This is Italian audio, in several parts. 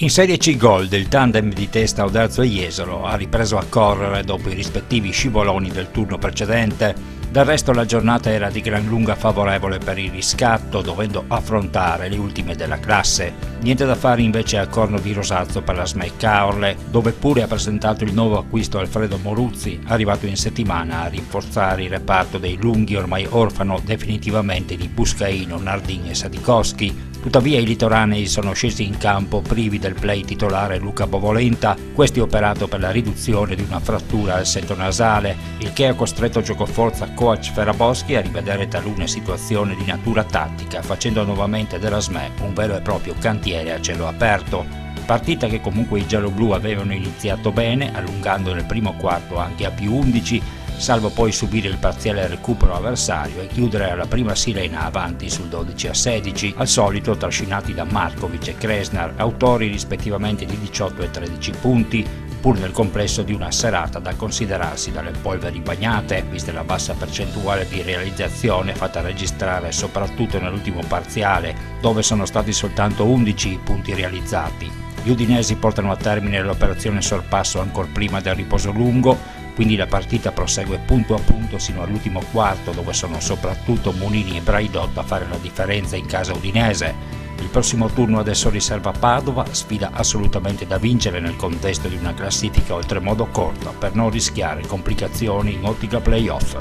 In Serie C Gold il tandem di Testa Oderzo e Jesolo ha ripreso a correre dopo i rispettivi scivoloni del turno precedente. Del resto la giornata era di gran lunga favorevole per il riscatto, dovendo affrontare le ultime della classe. Niente da fare invece a Corno di Rosazzo per la SMEC Caorle, dove pure ha presentato il nuovo acquisto Alfredo Moruzzi, arrivato in settimana a rinforzare il reparto dei lunghi ormai orfano definitivamente di Buscaino, Nardin e Sadikowski, Tuttavia i litoranei sono scesi in campo privi del play titolare Luca Bovolenta, questi operato per la riduzione di una frattura al setto nasale, il che ha costretto giocoforza coach Ferraboschi a rivedere talune situazioni di natura tattica, facendo nuovamente della SME un vero e proprio cantiere a cielo aperto. Partita che comunque i giallo-blu avevano iniziato bene, allungando nel primo quarto anche a più 11, salvo poi subire il parziale recupero avversario e chiudere alla prima sirena avanti sul 12 a 16, al solito trascinati da Markovic e Kresnar, autori rispettivamente di 18 e 13 punti, pur nel complesso di una serata da considerarsi dalle polveri bagnate, vista la bassa percentuale di realizzazione fatta registrare soprattutto nell'ultimo parziale, dove sono stati soltanto 11 i punti realizzati. Gli udinesi portano a termine l'operazione sorpasso ancora prima del riposo lungo, quindi la partita prosegue punto a punto sino all'ultimo quarto dove sono soprattutto Munini e Braidot a fare la differenza in casa udinese. Il prossimo turno adesso riserva Padova, sfida assolutamente da vincere nel contesto di una classifica oltremodo corta per non rischiare complicazioni in ottica playoff.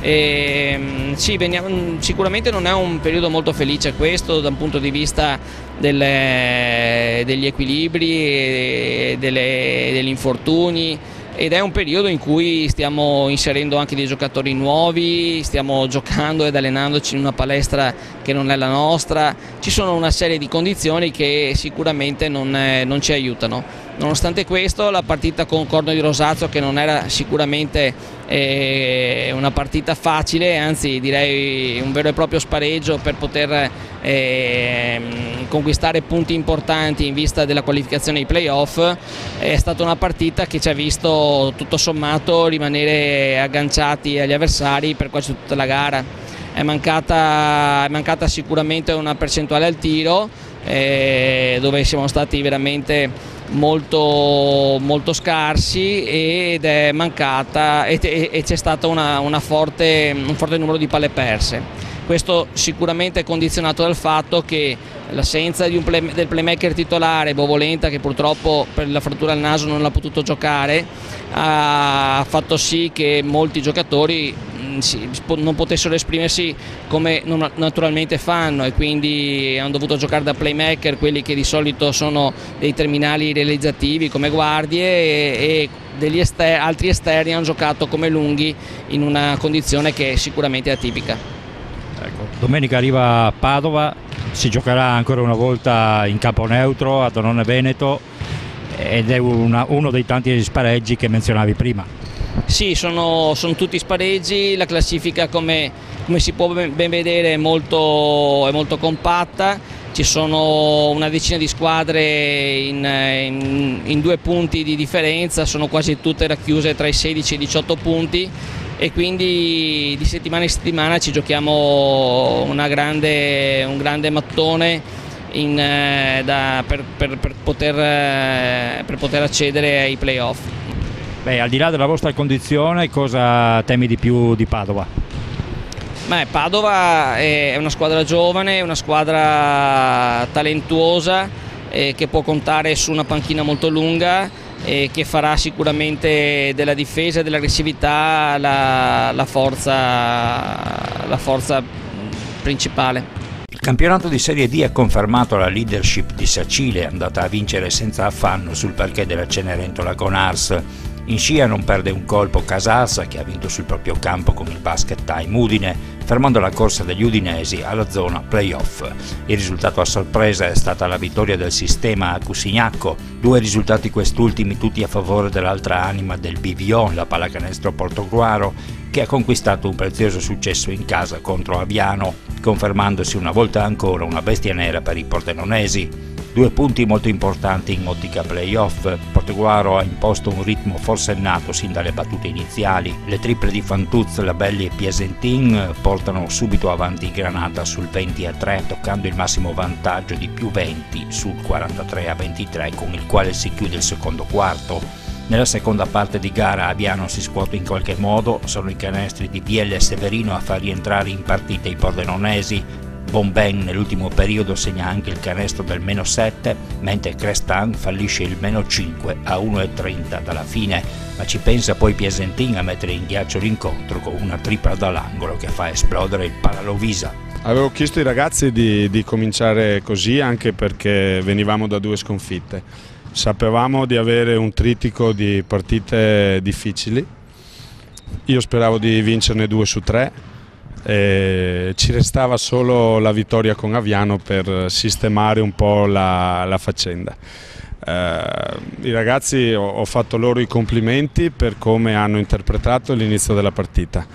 E, ehm, sì, veniamo, sicuramente non è un periodo molto felice questo da un punto di vista delle, degli equilibri, delle, degli infortuni ed è un periodo in cui stiamo inserendo anche dei giocatori nuovi, stiamo giocando ed allenandoci in una palestra che non è la nostra, ci sono una serie di condizioni che sicuramente non, eh, non ci aiutano. Nonostante questo la partita con Corno di Rosazzo che non era sicuramente eh, una partita facile, anzi direi un vero e proprio spareggio per poter eh, conquistare punti importanti in vista della qualificazione ai playoff, è stata una partita che ci ha visto tutto sommato rimanere agganciati agli avversari per quasi tutta la gara. È mancata, è mancata sicuramente una percentuale al tiro eh, dove siamo stati veramente molto, molto scarsi ed è mancata e, c'è stato una, una forte, un forte numero di palle perse. Questo sicuramente è condizionato dal fatto che l'assenza play, del playmaker titolare, Bovolenta, che purtroppo per la frattura al naso non ha potuto giocare, ha fatto sì che molti giocatori non potessero esprimersi come naturalmente fanno e quindi hanno dovuto giocare da playmaker, quelli che di solito sono dei terminali realizzativi come guardie e, degli ester altri esterni hanno giocato come lunghi in una condizione che sicuramente è atipica. Ecco, domenica arriva Padova, si giocherà ancora una volta in campo neutro a Donone Veneto ed è una, uno dei tanti spareggi che menzionavi prima. Sì, sono, sono tutti spareggi, la classifica come, come si può ben vedere è molto, è molto, compatta, ci sono una decina di squadre in, in, in due punti di differenza, sono quasi tutte racchiuse tra i 16 e i 18 punti e quindi di settimana in settimana ci giochiamo grande, un grande mattone in, eh, da, per, per, per, poter, eh, per poter accedere ai playoff. Beh, al di là della vostra condizione, cosa temi di più di Padova? Beh, Padova è una squadra giovane, una squadra talentuosa eh, che può contare su una panchina molto lunga e che farà sicuramente della difesa e dell'aggressività la, la, forza, la forza principale. Il campionato di Serie D ha confermato la leadership di Sacile, andata a vincere senza affanno sul parquet della Cenerentola con Ars in scia non perde un colpo Casassa che ha vinto sul proprio campo con il basket time Udine, fermando la corsa degli udinesi alla zona playoff. Il risultato a sorpresa è stata la vittoria del sistema a Cusignacco, due risultati quest'ultimi tutti a favore dell'altra anima del Bivion, la pallacanestro Portogruaro, che ha conquistato un prezioso successo in casa contro Aviano, confermandosi una volta ancora una bestia nera per i pordenonesi. Due punti molto importanti in ottica playoff. Portoguaro ha imposto un ritmo forsennato sin dalle battute iniziali. Le triple di Fantuz, Labelli e Piesentin portano subito avanti Granata sul 20 a 3, toccando il massimo vantaggio di più 20 sul 43 a 23, con il quale si chiude il secondo quarto. Nella seconda parte di gara Aviano si scuote in qualche modo, sono i canestri di Bielle e Severino a far rientrare in partita i pordenonesi, Bomben nell'ultimo periodo segna anche il canestro del meno 7, mentre Crestan fallisce il meno 5 a 1,30 dalla fine, ma ci pensa poi Piesentin a mettere in ghiaccio l'incontro con una tripla dall'angolo che fa esplodere il Paralovisa. Avevo chiesto ai ragazzi di, di cominciare così anche perché venivamo da due sconfitte. Sapevamo di avere un tritico di partite difficili, io speravo di vincerne due su tre, e ci restava solo la vittoria con Aviano per sistemare un po' la, la faccenda. Eh, I ragazzi ho, ho, fatto loro i complimenti per come hanno interpretato l'inizio della partita.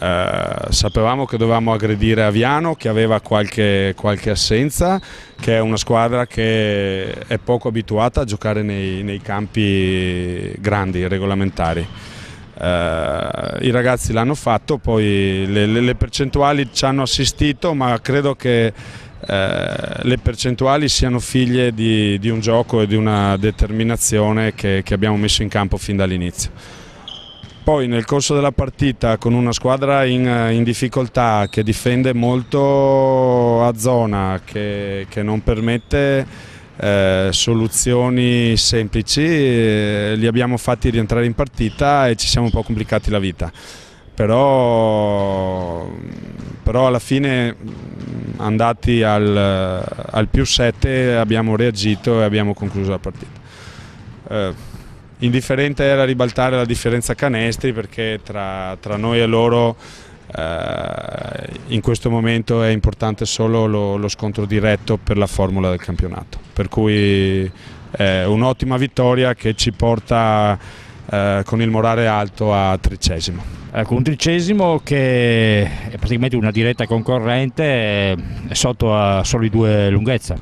Eh, sapevamo che dovevamo aggredire Aviano che aveva qualche, qualche, assenza, che è una squadra che è poco abituata a giocare nei, nei campi grandi, regolamentari. Uh, I ragazzi l'hanno fatto, poi le, le, le, percentuali ci hanno assistito, ma credo che uh, le percentuali siano figlie di, di, un gioco e di una determinazione che, che abbiamo messo in campo fin dall'inizio. Poi nel corso della partita con una squadra in, in difficoltà che difende molto a zona, che, che non permette eh, soluzioni semplici, eh, li abbiamo fatti rientrare in partita e ci siamo un po' complicati la vita. Però, però alla fine andati al, al, più 7 abbiamo reagito e abbiamo concluso la partita. Eh, indifferente era ribaltare la differenza canestri perché tra, tra noi e loro in questo momento è importante solo lo, lo, scontro diretto per la formula del campionato, per cui è un'ottima vittoria che ci porta eh, con il morale alto a tricesimo. Ecco, un tricesimo che è praticamente una diretta concorrente è sotto a soli due lunghezza.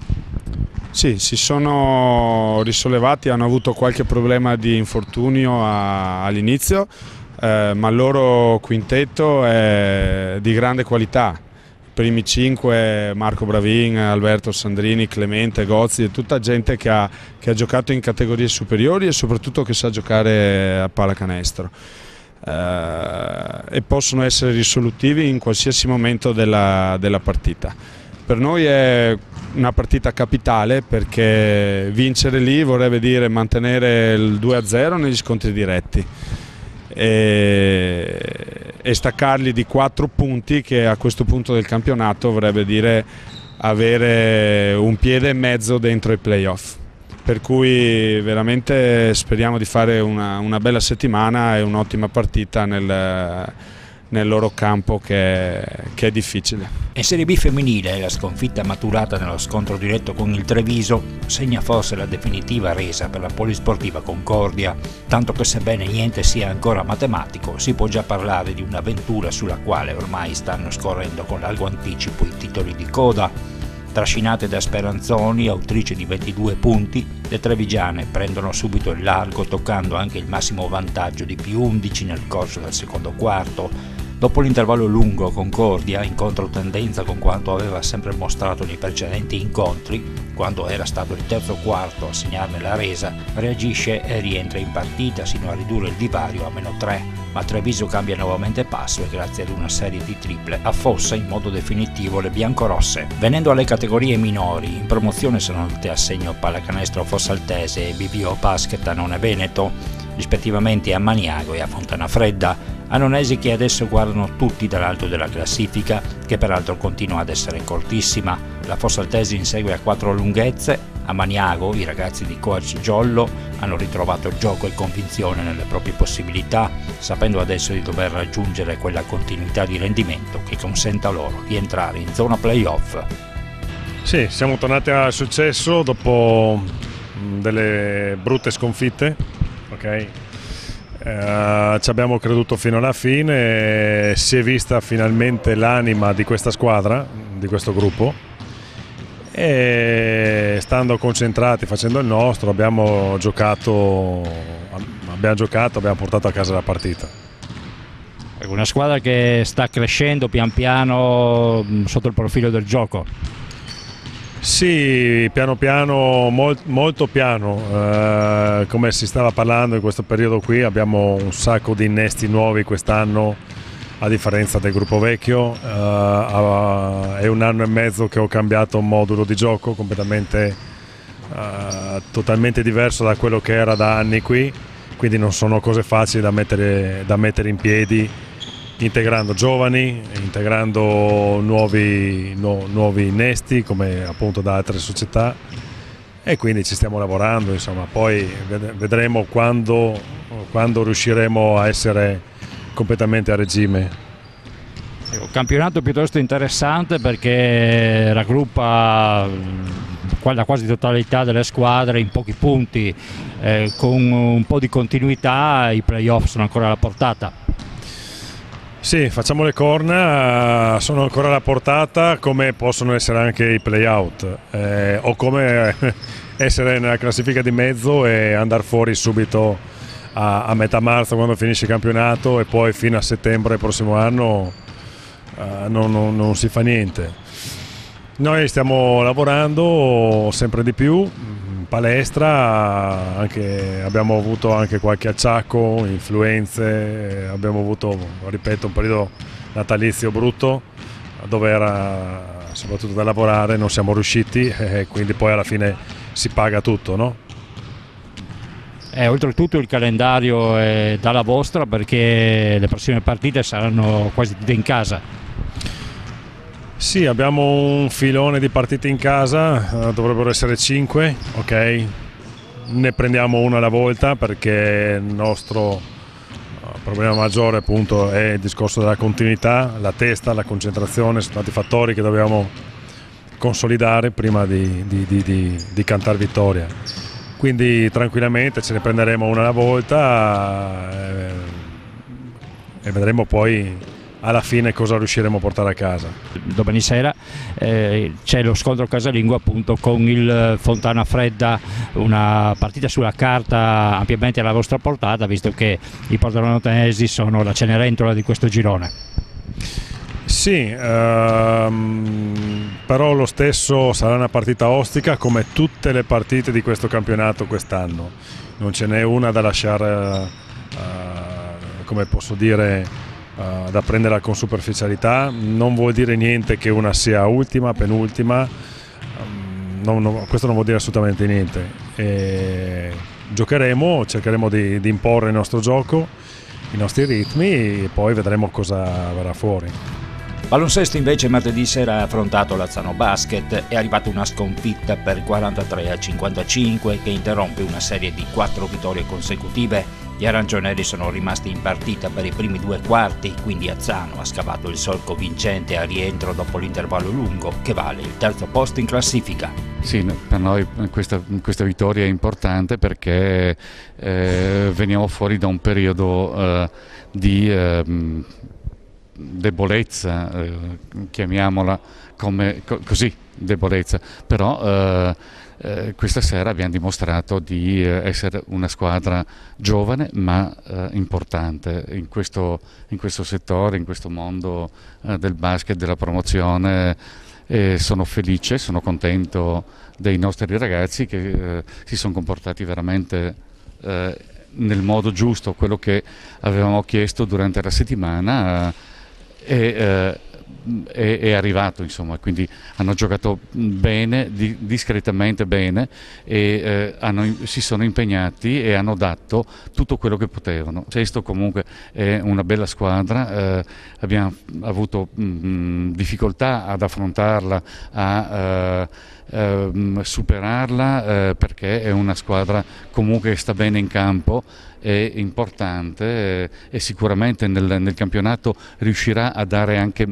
Sì, si sono risollevati, hanno avuto qualche problema di infortunio all'inizio, eh, ma il loro quintetto è di grande qualità. I primi cinque, Marco Bravin, Alberto Sandrini, Clemente, Gozzi, tutta gente che ha, che ha giocato in categorie superiori e soprattutto che sa giocare a pallacanestro. Eh, e possono essere risolutivi in qualsiasi momento della, della partita. Per noi è una partita capitale perché vincere lì vorrebbe dire mantenere il 2-0 negli scontri diretti e, e staccarli di quattro punti che a questo punto del campionato vorrebbe dire avere un piede e mezzo dentro i playoff. Per cui veramente speriamo di fare una, una bella settimana e un'ottima partita nel, nel loro campo che, che, è difficile. In Serie B femminile la sconfitta maturata nello scontro diretto con il Treviso segna forse la definitiva resa per la polisportiva Concordia, tanto che sebbene niente sia ancora matematico si può già parlare di un'avventura sulla quale ormai stanno scorrendo con largo anticipo i titoli di coda. Trascinate da Speranzoni, autrice di 22 punti, le trevigiane prendono subito il largo toccando anche il massimo vantaggio di più 11 nel corso del secondo quarto, Dopo l'intervallo lungo Concordia, in controtendenza con quanto aveva sempre mostrato nei precedenti incontri, quando era stato il terzo quarto a segnarne la resa, reagisce e rientra in partita sino a ridurre il divario a meno 3, ma Treviso cambia nuovamente passo e grazie ad una serie di triple affossa in modo definitivo le biancorosse. Venendo alle categorie minori, in promozione sono andate a segno Pallacanestro Fossaltese e BBO Basket Veneto, rispettivamente a Maniago e a Fontana Fredda, Annonesi che adesso guardano tutti dall'alto della classifica, che peraltro continua ad essere cortissima. La Fossaltesi insegue a quattro lunghezze. A Maniago i ragazzi di coach Giollo hanno ritrovato gioco e convinzione nelle proprie possibilità, sapendo adesso di dover raggiungere quella continuità di rendimento che consenta loro di entrare in zona playoff. Sì, siamo tornati al successo dopo delle brutte sconfitte. Okay eh, ci abbiamo creduto fino alla fine, si è vista finalmente l'anima di questa squadra, di questo gruppo e stando concentrati facendo il nostro abbiamo giocato, abbiamo, giocato, abbiamo portato a casa la partita. Una squadra che sta crescendo pian piano mm, sotto il profilo del gioco. Sì, piano piano, molt, molto piano, eh, come si stava parlando in questo periodo qui abbiamo un sacco di innesti nuovi quest'anno a differenza del gruppo vecchio, uh, è un anno e mezzo che ho cambiato un modulo di gioco completamente uh, totalmente diverso da quello che era da anni qui, quindi non sono cose facili da mettere, da mettere in piedi integrando giovani, integrando nuovi, no, nuovi innesti come appunto da altre società e quindi ci stiamo lavorando, insomma, poi vedremo quando, quando riusciremo a essere completamente a regime. Un campionato piuttosto interessante perché raggruppa la quasi totalità delle squadre in pochi punti, eh, con un po' di continuità i playoff sono ancora alla portata. Sì, facciamo le corna, sono ancora alla portata come possono essere anche i playout eh, o come essere nella classifica di mezzo e andare fuori subito a, a, metà marzo quando finisce il campionato e poi fino a settembre prossimo anno uh, non, non, non si fa niente. Noi stiamo lavorando sempre di più, palestra, anche, abbiamo avuto anche qualche acciacco, influenze, abbiamo avuto, ripeto, un periodo natalizio brutto dove era soprattutto da lavorare, non siamo riusciti e quindi poi alla fine si paga tutto. No? Eh, oltretutto il calendario è dalla vostra perché le prossime partite saranno quasi tutte in casa. Sì, abbiamo un filone di partite in casa, eh, dovrebbero essere 5, ok? Ne prendiamo una alla volta perché il nostro eh, problema maggiore appunto è il discorso della continuità, la testa, la concentrazione, sono tanti fattori che dobbiamo consolidare prima di, di, di, di cantare vittoria quindi tranquillamente ce ne prenderemo una alla volta eh, e vedremo poi alla fine cosa riusciremo a portare a casa. Domani sera eh, c'è lo scontro casalingo appunto con il Fontana Fredda, una partita sulla carta ampiamente alla vostra portata visto che i portanotanesi sono la cenerentola di questo girone. Sì, ehm, però lo stesso sarà una partita ostica come tutte le partite di questo campionato quest'anno. Non ce n'è una da lasciare, eh, come posso dire, eh, da prendere con superficialità. Non vuol dire niente che una sia ultima, penultima, ehm, non, non, questo non vuol dire assolutamente niente. E giocheremo, cercheremo di, di imporre il nostro gioco, i nostri ritmi e poi vedremo cosa verrà fuori. Baloncesto invece martedì sera ha affrontato Lazzano Basket, è arrivata una sconfitta per 43 a 55 che interrompe una serie di quattro vittorie consecutive. Gli arancionieri sono rimasti in partita per i primi due quarti, quindi Azzano ha scavato il solco vincente a rientro dopo l'intervallo lungo che vale il terzo posto in classifica. Sì, per noi questa, questa vittoria è importante perché eh, veniamo fuori da un periodo eh, di... Eh, debolezza, eh, chiamiamola come, co così, debolezza, però eh, eh, questa sera abbiamo dimostrato di eh, essere una squadra giovane ma eh, importante in questo, in questo, settore, in questo mondo eh, del basket, della promozione. E sono felice, sono contento dei nostri ragazzi che si sono comportati veramente nel modo giusto, quello che avevamo chiesto durante la settimana e, eh, è, è, arrivato, insomma, quindi hanno giocato bene, di, discretamente bene e eh, hanno, si sono impegnati e hanno dato tutto quello che potevano. Sesto comunque è una bella squadra, eh, abbiamo avuto mh, mm, difficoltà ad affrontarla, a eh, ehm, superarla eh, perché è una squadra comunque che sta bene in campo è importante eh, e sicuramente nel, nel campionato riuscirà a dare anche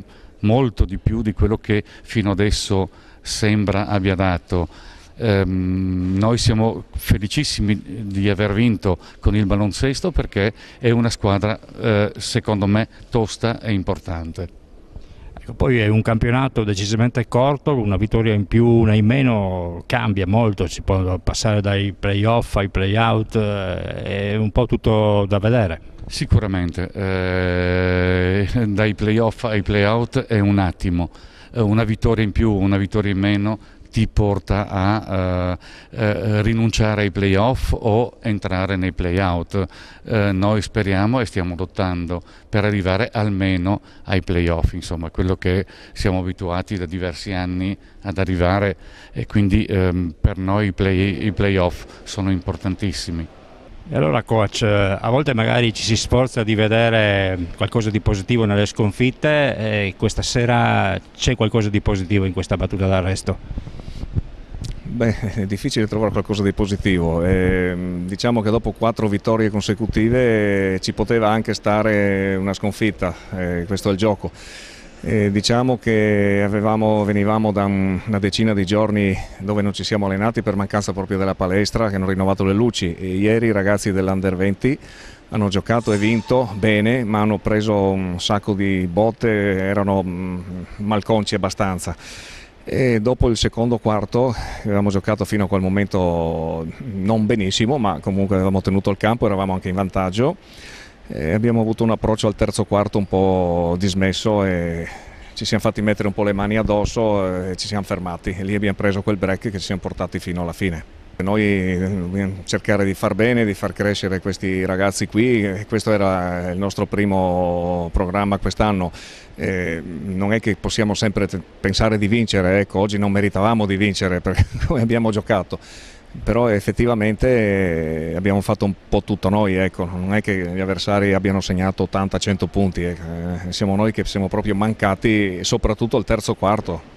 molto di più di quello che fino adesso sembra abbia dato. Um, noi siamo felicissimi di aver vinto con il baloncesto perché è una squadra eh, secondo me tosta e importante. Poi è un campionato decisamente corto, una vittoria in più, una in meno cambia molto, si può passare dai playoff ai playout, eh, è un po' tutto da vedere. Sicuramente, eh, dai playoff ai playout è un attimo, eh, una vittoria in più, una vittoria in meno ti porta a eh, eh, rinunciare ai playoff o entrare nei playout. Eh, noi speriamo e stiamo lottando per arrivare almeno ai playoff, insomma quello che siamo abituati da diversi anni ad arrivare e quindi ehm, per noi i, play, i playoff sono importantissimi. E allora coach, a volte magari ci si sforza di vedere qualcosa di positivo nelle sconfitte e questa sera c'è qualcosa di positivo in questa battuta d'arresto? Beh, è difficile trovare qualcosa di positivo. Eh, diciamo che dopo quattro vittorie consecutive ci poteva anche stare una sconfitta, eh, questo è il gioco. Eh, diciamo che avevamo, venivamo da un, una decina di giorni dove non ci siamo allenati per mancanza proprio della palestra che hanno rinnovato le luci. E ieri i ragazzi dell'Under 20 hanno giocato e vinto bene, ma hanno preso un sacco di botte, erano mm, malconci abbastanza. E dopo il secondo quarto avevamo giocato fino a quel momento non benissimo, ma comunque avevamo tenuto il campo, eravamo anche in vantaggio. E abbiamo avuto un approccio al terzo quarto un po' dismesso e ci siamo fatti mettere un po' le mani addosso e ci siamo fermati. E lì abbiamo preso quel break che ci siamo portati fino alla fine. Noi dobbiamo cercare di far bene, di far crescere questi ragazzi qui, questo era il nostro primo programma quest'anno. Eh, non è che possiamo sempre pensare di vincere, ecco, oggi non meritavamo di vincere perché come abbiamo giocato, però effettivamente eh, abbiamo fatto un po' tutto noi, ecco. non è che gli avversari abbiano segnato 80-100 punti, ecco. siamo noi che siamo proprio mancati soprattutto al terzo quarto.